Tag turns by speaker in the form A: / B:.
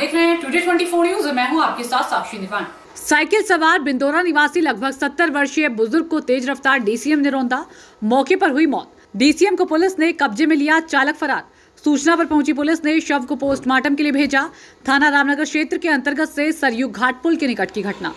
A: Today 24 news मैं हूँ आपके साथ साक्षी निवान।
B: साइकिल सवार बिंदौरा निवासी लगभग 70 वर्षीय बुज़ुर्ग को तेज रफ्तार डीसीएम ने रौंदा। मौके पर हुई मौत। डीसीएम को पुलिस ने कब्जे में लिया चालक फरार। सूचना पर पहुँची पुलिस ने शव को पोस्टमार्टम के लिए भेजा। थाना रामनगर क्षेत्र के अंतर्गत से सरयू घाट पुल के निकट की घटना।